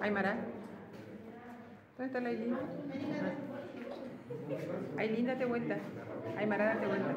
Aymara. ¿Dónde está la Aileen? Aileen, date vuelta. Aymara, date vuelta.